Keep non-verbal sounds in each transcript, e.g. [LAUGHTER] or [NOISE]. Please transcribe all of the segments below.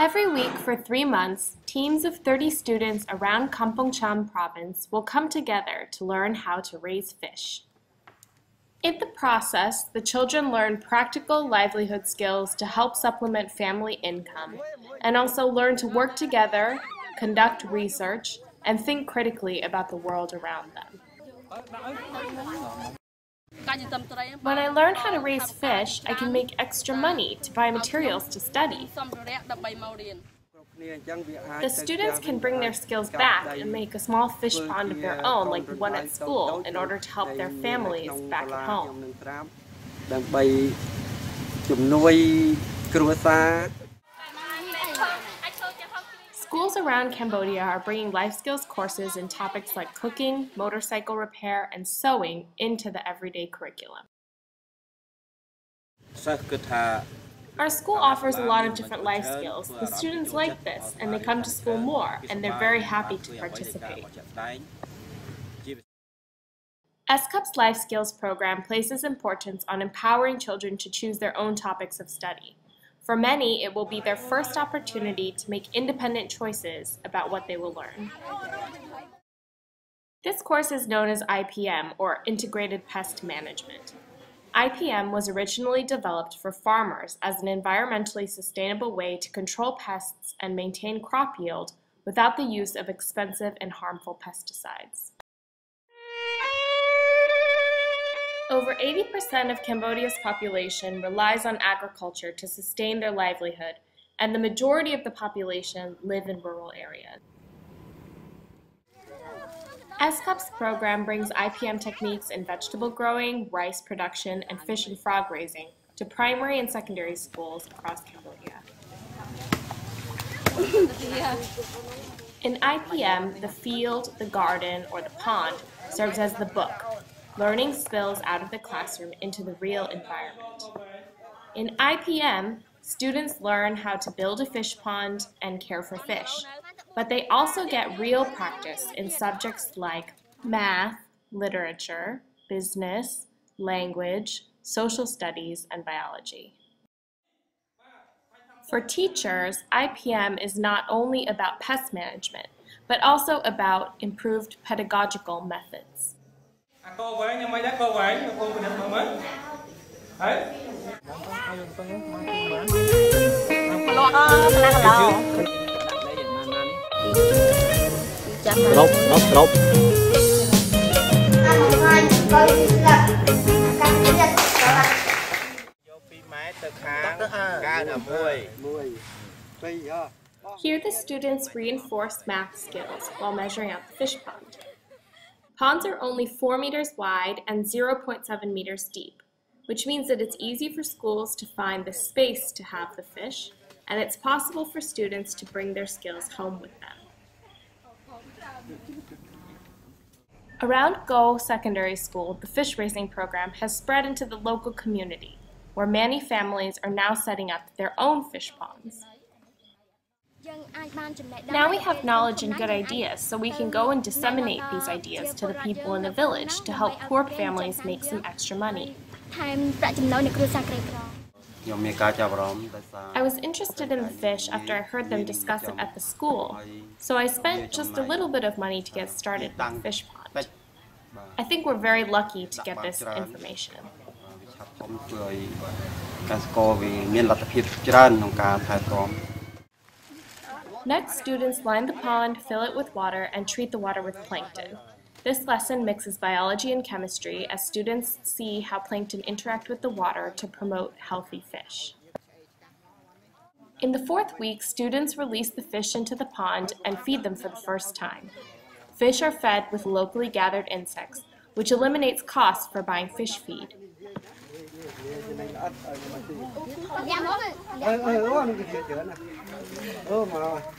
Every week for three months, teams of 30 students around Kampong Cham province will come together to learn how to raise fish. In the process, the children learn practical livelihood skills to help supplement family income and also learn to work together, conduct research, and think critically about the world around them. When I learn how to raise fish, I can make extra money to buy materials to study. The students can bring their skills back and make a small fish pond of their own, like the one at school, in order to help their families back at home. Schools around Cambodia are bringing life skills courses in topics like cooking, motorcycle repair, and sewing into the everyday curriculum. Our school offers a lot of different life skills. The students like this, and they come to school more, and they're very happy to participate. ESCUP's Life Skills program places importance on empowering children to choose their own topics of study. For many, it will be their first opportunity to make independent choices about what they will learn. This course is known as IPM, or Integrated Pest Management. IPM was originally developed for farmers as an environmentally sustainable way to control pests and maintain crop yield without the use of expensive and harmful pesticides. Over 80% of Cambodia's population relies on agriculture to sustain their livelihood, and the majority of the population live in rural areas. ESCUP's program brings IPM techniques in vegetable growing, rice production, and fish and frog raising to primary and secondary schools across Cambodia. In IPM, the field, the garden, or the pond serves as the book, learning spills out of the classroom into the real environment. In IPM, students learn how to build a fish pond and care for fish, but they also get real practice in subjects like math, literature, business, language, social studies, and biology. For teachers, IPM is not only about pest management, but also about improved pedagogical methods. អាកោវែងខ្ញុំមិនដែរកោវែងកោពិនិត្យមើលមើលហើយ គ្រប់គ្រប់គ្រប់ យក2ម៉ែត្រទៅខាងកើត11 1 2 Here the students reinforce math skills while measuring out the fish pond. Ponds are only 4 meters wide and 0.7 meters deep, which means that it's easy for schools to find the space to have the fish, and it's possible for students to bring their skills home with them. Around Go Secondary School, the fish raising program has spread into the local community, where many families are now setting up their own fish ponds. Now we have knowledge and good ideas, so we can go and disseminate these ideas to the people in the village to help poor families make some extra money. I was interested in the fish after I heard them discuss it at the school, so I spent just a little bit of money to get started with the fish pond. I think we're very lucky to get this information. Next, students line the pond, fill it with water, and treat the water with plankton. This lesson mixes biology and chemistry as students see how plankton interact with the water to promote healthy fish. In the fourth week, students release the fish into the pond and feed them for the first time. Fish are fed with locally gathered insects, which eliminates costs for buying fish feed. [LAUGHS]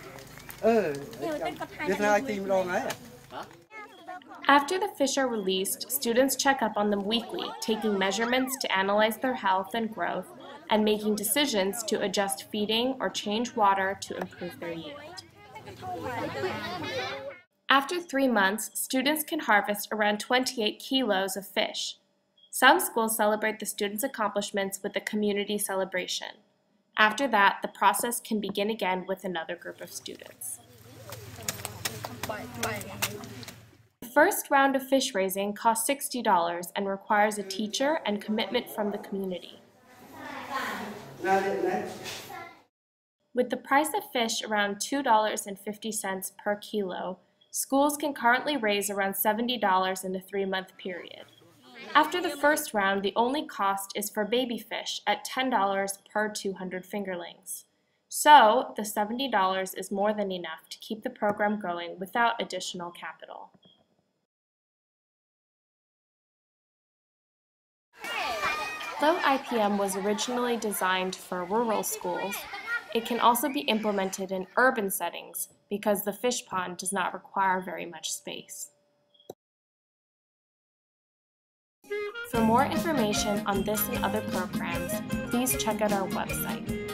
After the fish are released, students check up on them weekly, taking measurements to analyze their health and growth, and making decisions to adjust feeding or change water to improve their yield. After three months, students can harvest around 28 kilos of fish. Some schools celebrate the students' accomplishments with a community celebration. After that, the process can begin again with another group of students. The first round of fish raising costs $60 and requires a teacher and commitment from the community. With the price of fish around $2.50 per kilo, schools can currently raise around $70 in a three-month period. After the first round, the only cost is for baby fish at $10 per 200 fingerlings. So, the $70 is more than enough to keep the program going without additional capital. Though IPM was originally designed for rural schools, it can also be implemented in urban settings because the fish pond does not require very much space. For more information on this and other programs, please check out our website.